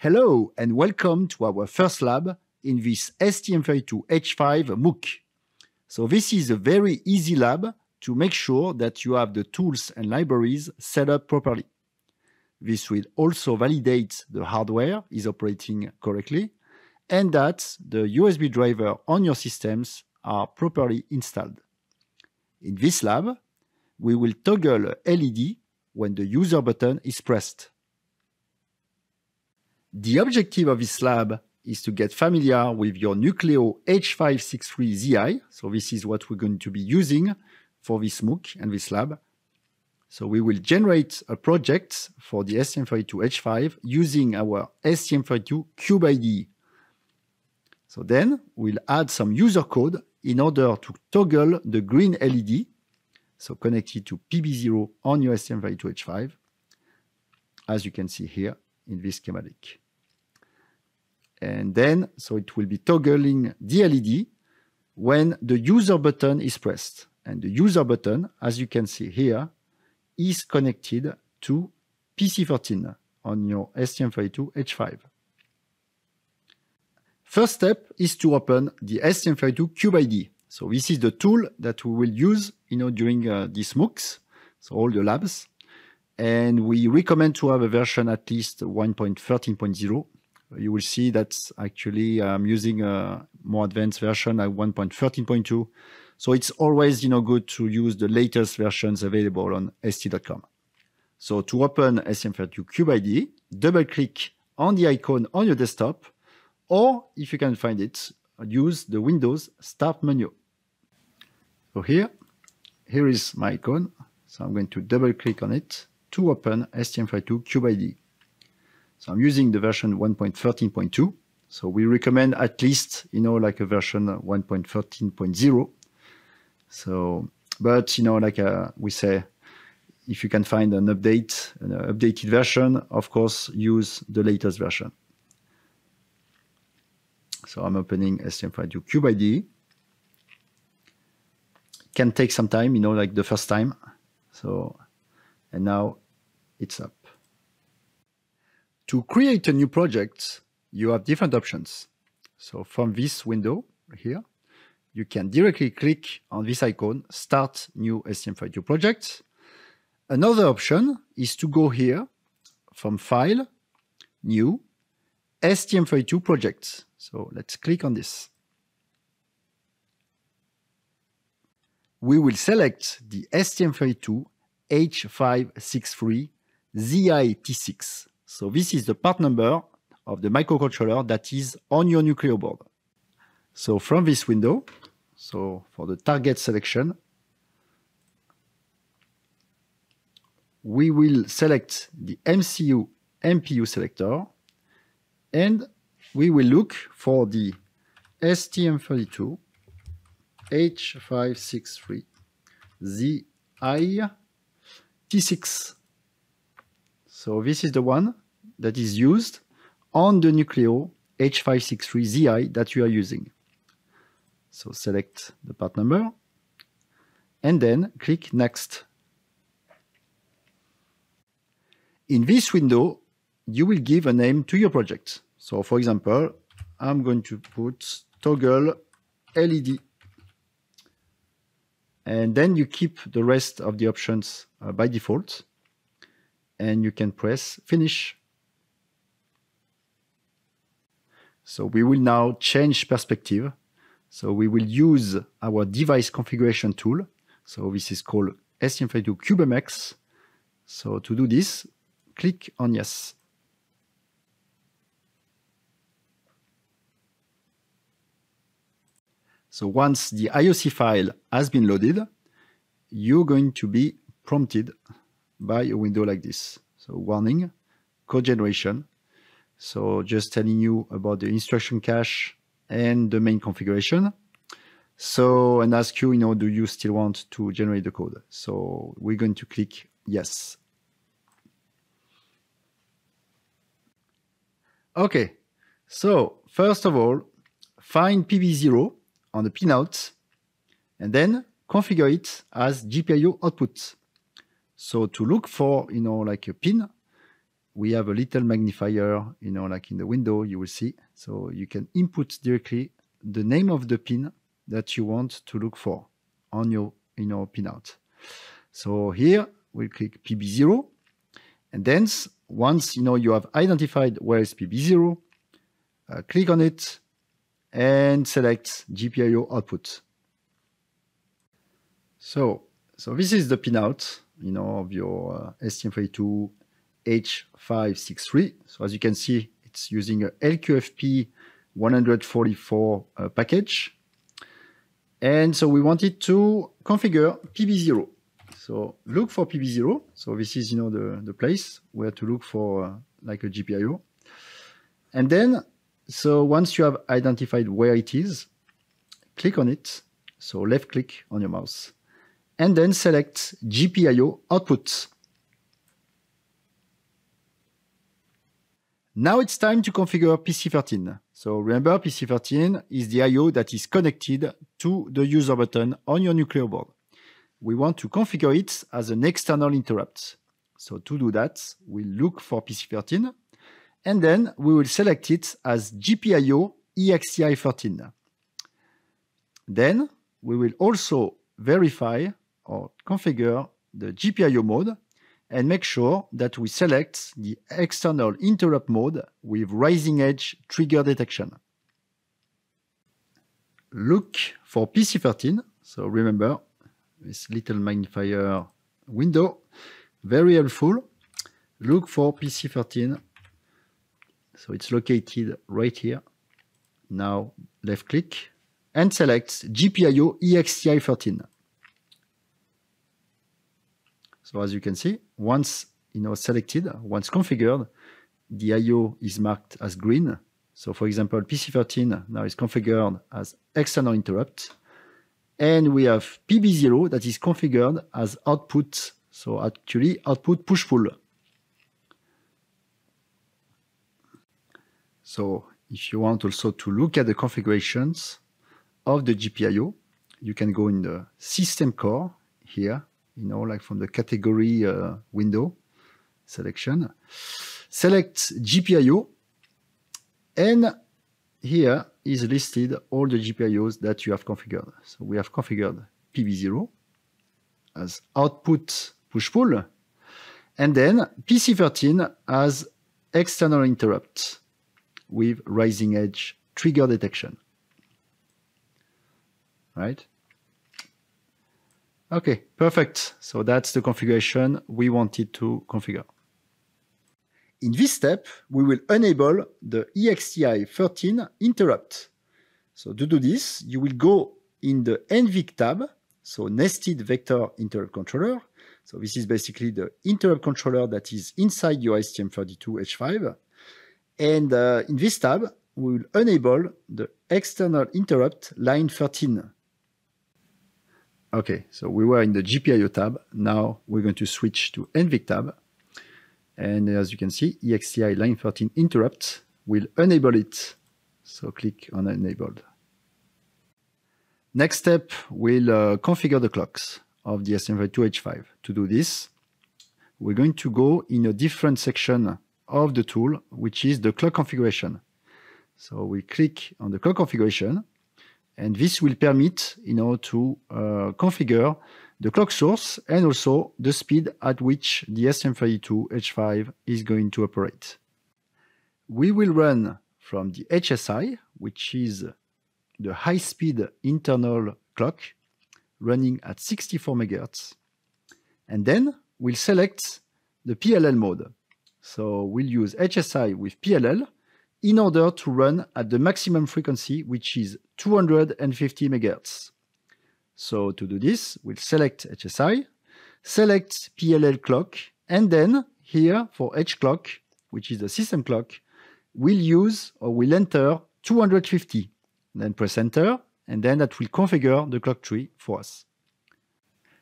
Hello and welcome to our first lab in this STM32H5 MOOC. So this is a very easy lab to make sure that you have the tools and libraries set up properly. This will also validate the hardware is operating correctly and that the USB driver on your systems are properly installed. In this lab, we will toggle LED when the user button is pressed. The objective of this lab is to get familiar with your Nucleo H563ZI. So this is what we're going to be using for this MOOC and this lab. So we will generate a project for the STM32H5 using our STM32 Cube IDE. So then we'll add some user code in order to toggle the green LED, so connected to PB0 on your STM32H5, as you can see here in this schematic. And then, so it will be toggling the LED when the user button is pressed. And the user button, as you can see here, is connected to PC14 on your STM32H5. First step is to open the STM32 Cube IDE. So this is the tool that we will use you know, during uh, these MOOCs, so all the labs. And we recommend to have a version at least 1.13.0. You will see that actually I'm using a more advanced version at 1.13.2. So it's always you know, good to use the latest versions available on st.com. So to open STM32 Cube IDE, double click on the icon on your desktop or if you can find it, use the Windows Start menu. So here, here is my icon. So I'm going to double click on it to open STM32 Cube IDE. So I'm using the version 1.13.2. So we recommend at least, you know, like a version 1.13.0. So, but, you know, like uh, we say, if you can find an update, an updated version, of course, use the latest version. So I'm opening STM32 Cube IDE. Can take some time, you know, like the first time. So, and now it's up. To create a new project, you have different options. So from this window here, you can directly click on this icon, Start New STM32 Project. Another option is to go here from File, New, STM32 Projects. So let's click on this. We will select the STM32 H563 ZI-T6. So this is the part number of the microcontroller that is on your Nucleo board. So from this window, so for the target selection, we will select the MCU MPU selector and we will look for the STM32 H563 ZI T6. So this is the one that is used on the Nucleo H563 ZI that you are using. So select the part number and then click Next. In this window, you will give a name to your project. So for example, I'm going to put toggle LED. And then you keep the rest of the options uh, by default. And you can press finish. So we will now change perspective. So we will use our device configuration tool. So this is called STM32 CubeMX. So to do this, click on yes. So once the IOC file has been loaded, you're going to be prompted by a window like this. So warning, code generation. So just telling you about the instruction cache and the main configuration. So, and ask you, you know, do you still want to generate the code? So we're going to click yes. Okay, so first of all, find PB0 on the pinout and then configure it as GPIO output. So to look for, you know, like a pin, we have a little magnifier, you know, like in the window, you will see. So you can input directly the name of the pin that you want to look for on your, you know, pinout. So here we'll click PB0 and then once you know you have identified where is PB0, uh, click on it and select GPIO output. So, so this is the pinout, you know, of your uh, STM32 H563. So as you can see, it's using a LQFP 144 uh, package. And so we wanted to configure PB0. So look for PB0. So this is, you know, the, the place where to look for uh, like a GPIO. And then, so once you have identified where it is, click on it. So left click on your mouse and then select GPIO output. Now it's time to configure PC13. So remember PC13 is the IO that is connected to the user button on your Nucleo board we want to configure it as an external interrupt. So to do that, we'll look for PC13, and then we will select it as GPIO EXTI13. Then we will also verify or configure the GPIO mode and make sure that we select the external interrupt mode with rising edge trigger detection. Look for PC13. So remember, this little magnifier window. Very helpful. Look for PC13. So it's located right here. Now left click and select GPIO EXTI13. So as you can see, once you know selected, once configured, the IO is marked as green. So for example, PC13 now is configured as external interrupt. And we have PB0 that is configured as output. So actually output push-pull. So if you want also to look at the configurations of the GPIO, you can go in the system core here, you know, like from the category uh, window selection. Select GPIO and here is listed all the GPIOs that you have configured. So we have configured PB0 as output push-pull, and then PC13 as external interrupt with rising edge trigger detection. Right? Okay, perfect. So that's the configuration we wanted to configure. In this step, we will enable the EXTI13 interrupt. So to do this, you will go in the NVIC tab, so Nested Vector Interrupt Controller. So this is basically the interrupt controller that is inside your STM32H5. And uh, in this tab, we will enable the external interrupt line 13. Okay, so we were in the GPIO tab. Now we're going to switch to NVIC tab. And as you can see, EXTI line 13 interrupt will enable it. So click on enabled. Next step, we'll uh, configure the clocks of the STM32H5. To do this, we're going to go in a different section of the tool, which is the clock configuration. So we click on the clock configuration, and this will permit, you know, to uh, configure the clock source, and also the speed at which the STM32H5 is going to operate. We will run from the HSI, which is the high-speed internal clock running at 64 MHz. And then we'll select the PLL mode. So we'll use HSI with PLL in order to run at the maximum frequency, which is 250 MHz. So to do this, we'll select HSI, select PLL clock, and then here for H clock, which is the system clock, we'll use or we'll enter 250. Then press enter, and then that will configure the clock tree for us.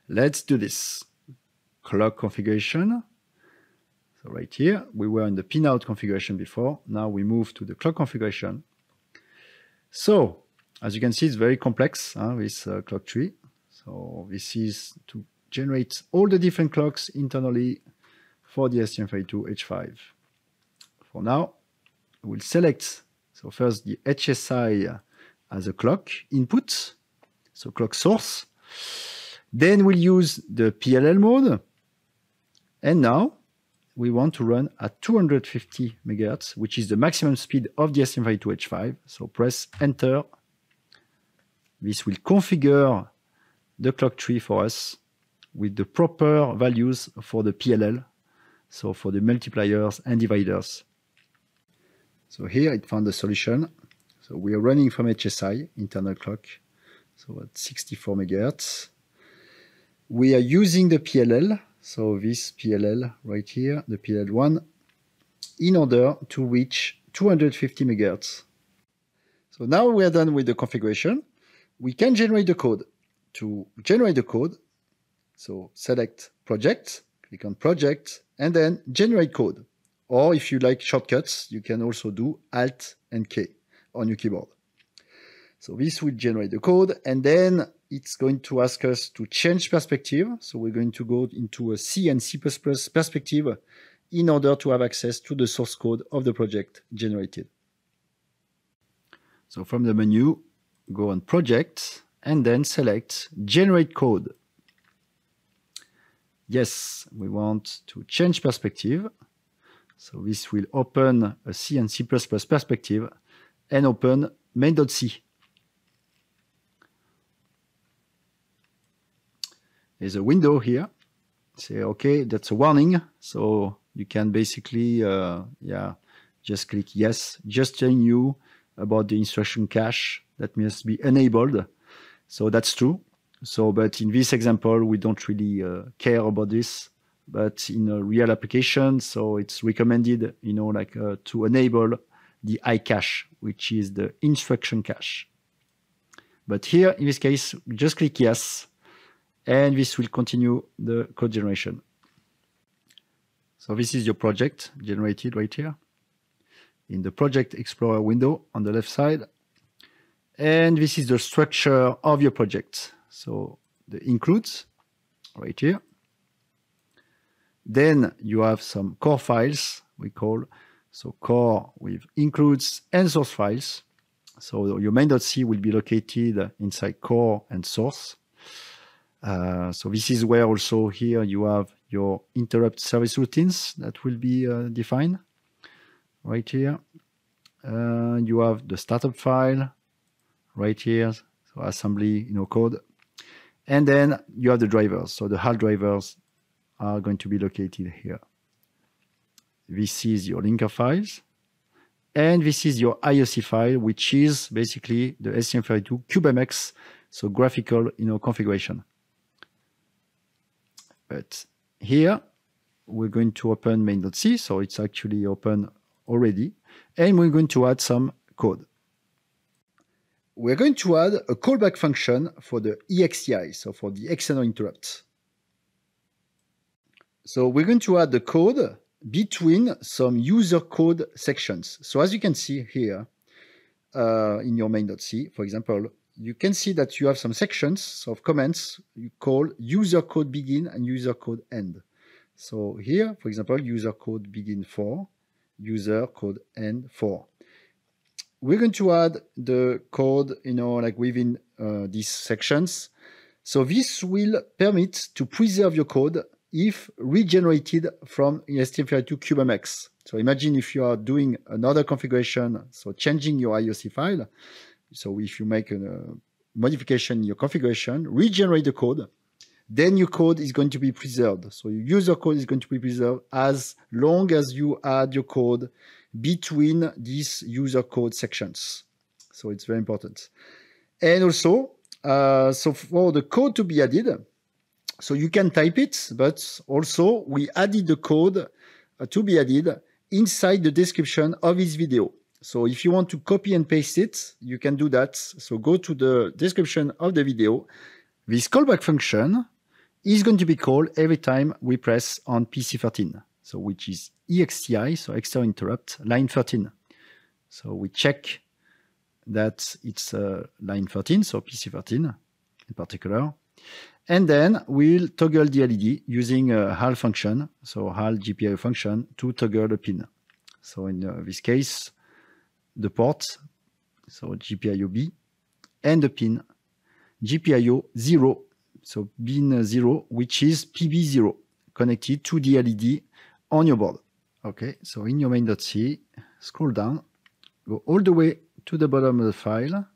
Let's do this. Clock configuration. So right here, we were in the pinout configuration before. Now we move to the clock configuration. So as you can see, it's very complex, huh, this uh, clock tree. So this is to generate all the different clocks internally for the STM32H5. For now, we'll select, so first the HSI as a clock input, so clock source. Then we'll use the PLL mode. And now we want to run at 250 megahertz, which is the maximum speed of the STM32H5. So press enter. This will configure the clock tree for us with the proper values for the PLL, so for the multipliers and dividers. So here it found the solution. So we are running from HSI, internal clock, so at 64 megahertz. We are using the PLL, so this PLL right here, the PLL1, in order to reach 250 megahertz. So now we are done with the configuration. We can generate the code. To generate the code, so select project, click on project, and then generate code. Or if you like shortcuts, you can also do Alt and K on your keyboard. So this will generate the code, and then it's going to ask us to change perspective. So we're going to go into a C and C++ perspective in order to have access to the source code of the project generated. So from the menu, go on project and then select generate code. Yes, we want to change perspective. So this will open a C and C++ perspective and open main.c. There's a window here. Say, okay, that's a warning. So you can basically, uh, yeah, just click yes, just telling you about the instruction cache that must be enabled. So that's true. So, but in this example, we don't really uh, care about this. But in a real application, so it's recommended, you know, like uh, to enable the iCache, which is the instruction cache. But here, in this case, just click yes, and this will continue the code generation. So this is your project generated right here in the Project Explorer window on the left side. And this is the structure of your project. So the includes right here. Then you have some core files we call so core with includes and source files. So your main.c will be located inside core and source. Uh, so this is where also here you have your interrupt service routines that will be uh, defined right here. Uh, you have the startup file right here, so assembly, you know, code. And then you have the drivers. So the HAL drivers are going to be located here. This is your linker files. And this is your IOC file, which is basically the STM32 CubeMX, so graphical you know, configuration. But here, we're going to open main.c, so it's actually open already. And we're going to add some code we're going to add a callback function for the EXTI, so for the external interrupt. So we're going to add the code between some user code sections. So as you can see here uh, in your main.c, for example, you can see that you have some sections of comments you call user code begin and user code end. So here, for example, user code begin for, user code end for we're going to add the code, you know, like within uh, these sections. So this will permit to preserve your code if regenerated from STM32 CubeMX. So imagine if you are doing another configuration, so changing your IOC file. So if you make a modification in your configuration, regenerate the code, then your code is going to be preserved. So your user code is going to be preserved as long as you add your code between these user code sections. So it's very important. And also, uh, so for the code to be added, so you can type it, but also we added the code uh, to be added inside the description of this video. So if you want to copy and paste it, you can do that. So go to the description of the video. This callback function is going to be called every time we press on PC13 so which is EXTI, so external interrupt, line 13. So we check that it's uh, line 13, so PC13 in particular. And then we'll toggle the LED using a HAL function, so HAL GPIO function to toggle the pin. So in uh, this case, the port, so GPIO B, and the pin GPIO 0, so pin 0, which is PB0, connected to the LED on your board. Okay, so in your main.c, scroll down, go all the way to the bottom of the file,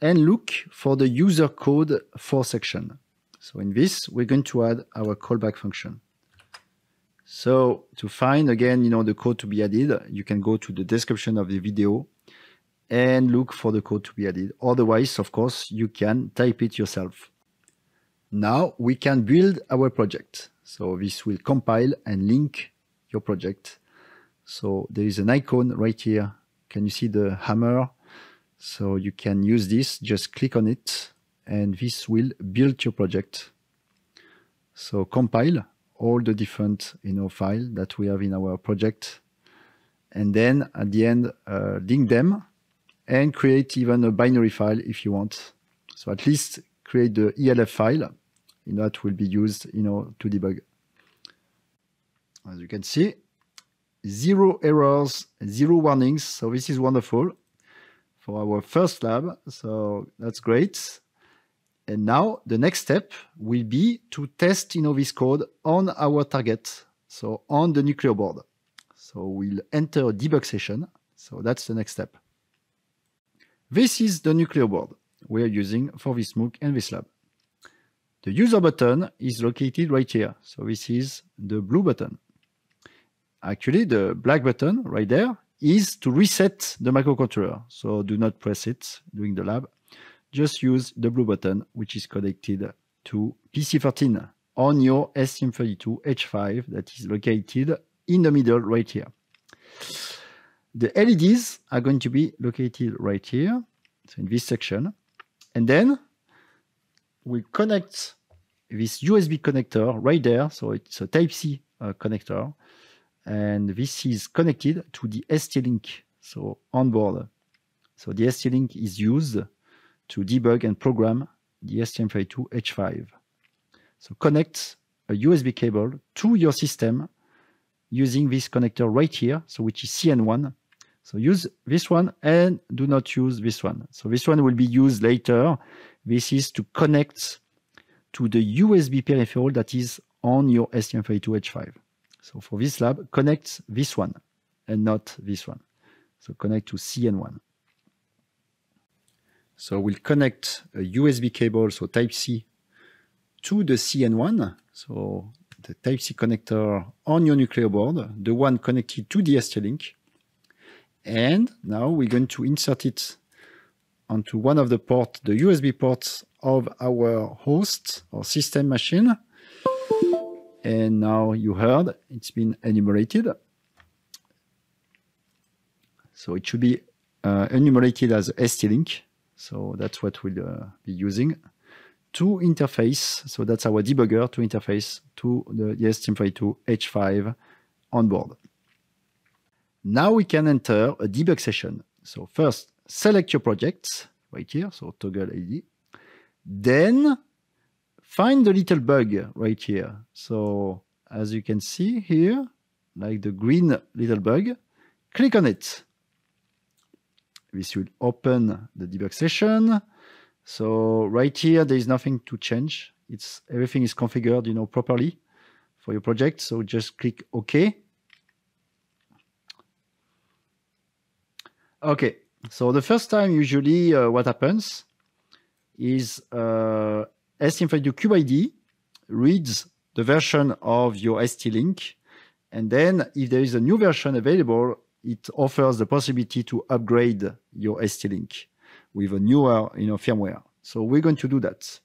and look for the user code for section. So in this, we're going to add our callback function. So to find again, you know, the code to be added, you can go to the description of the video and look for the code to be added. Otherwise, of course, you can type it yourself. Now we can build our project. So this will compile and link your project. So there is an icon right here. Can you see the hammer? So you can use this, just click on it, and this will build your project. So compile all the different you know file that we have in our project. And then at the end uh, link them and create even a binary file if you want. So at least create the elf file you know, that will be used you know to debug. As you can see zero errors zero warnings. So this is wonderful for our first lab. So that's great and now the next step will be to test Innovis code on our target, so on the Nucleo board. So we'll enter a debug session. So that's the next step. This is the Nucleo board we are using for this MOOC and this lab. The user button is located right here. So this is the blue button. Actually, the black button right there is to reset the microcontroller. So do not press it during the lab just use the blue button, which is connected to PC13 on your STM32H5 that is located in the middle right here. The LEDs are going to be located right here, so in this section. And then we connect this USB connector right there. So it's a Type-C uh, connector. And this is connected to the ST-Link, so on board. So the ST-Link is used to debug and program the STM32H5. So connect a USB cable to your system using this connector right here, so which is CN1. So use this one and do not use this one. So this one will be used later. This is to connect to the USB peripheral that is on your STM32H5. So for this lab, connect this one and not this one. So connect to CN1. So we'll connect a USB cable, so Type-C, to the CN1. So the Type-C connector on your Nucleo board, the one connected to the ST-Link. And now we're going to insert it onto one of the ports, the USB ports of our host or system machine. And now you heard it's been enumerated. So it should be uh, enumerated as ST-Link. So that's what we'll uh, be using to interface. So that's our debugger to interface to the STM32 H5 on board. Now we can enter a debug session. So first, select your project right here. So toggle LED. Then find the little bug right here. So as you can see here, like the green little bug, click on it. This will open the debug session. So right here, there is nothing to change. It's everything is configured, you know, properly for your project. So just click OK. Okay. So the first time, usually, uh, what happens is uh, STM32CubeIDE reads the version of your ST-Link, and then if there is a new version available, it offers the possibility to upgrade your ST-Link with a newer you know, firmware. So we're going to do that.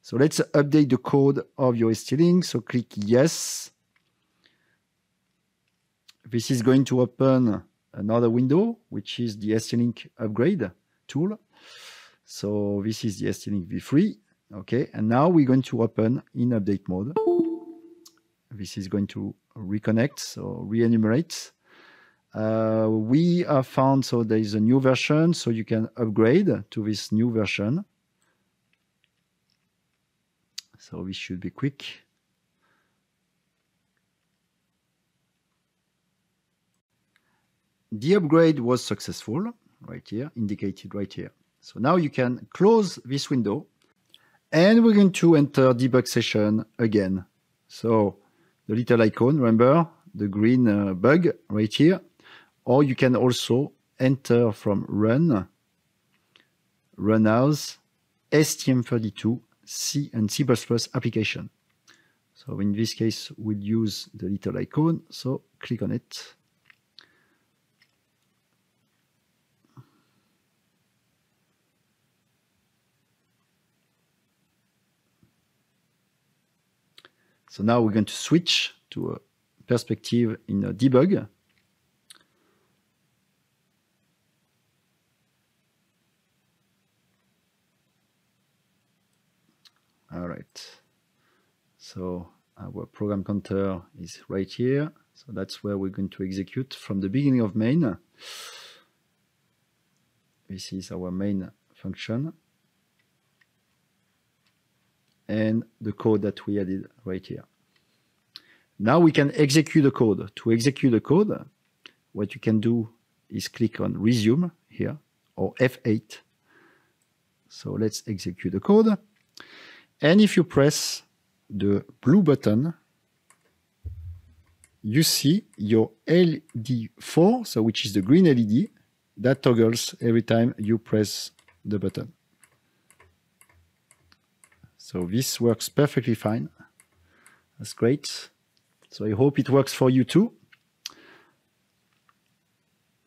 So let's update the code of your ST-Link. So click yes. This is going to open another window, which is the ST-Link upgrade tool. So this is the ST-Link v3. Okay, and now we're going to open in update mode. This is going to reconnect, so re-enumerate. Uh, we have found so there is a new version, so you can upgrade to this new version. So we should be quick. the upgrade was successful, right here, indicated right here. So now you can close this window and we're going to enter debug session again. So the little icon, remember the green uh, bug right here, or you can also enter from run, run as STM32 C and C++ application. So in this case, we'll use the little icon. So click on it. So now we're going to switch to a perspective in a debug. All right. So our program counter is right here. So that's where we're going to execute from the beginning of main. This is our main function and the code that we added right here. Now we can execute the code. To execute the code, what you can do is click on resume here or F8. So let's execute the code. And if you press the blue button, you see your LED4, so which is the green LED, that toggles every time you press the button. So this works perfectly fine. That's great. So I hope it works for you too.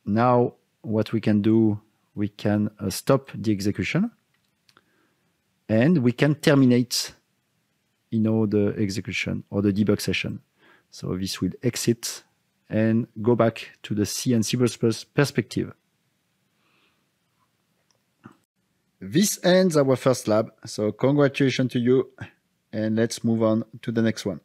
Now what we can do, we can uh, stop the execution and we can terminate you know, the execution or the debug session. So this will exit and go back to the C and C++ perspective. This ends our first lab, so congratulations to you, and let's move on to the next one.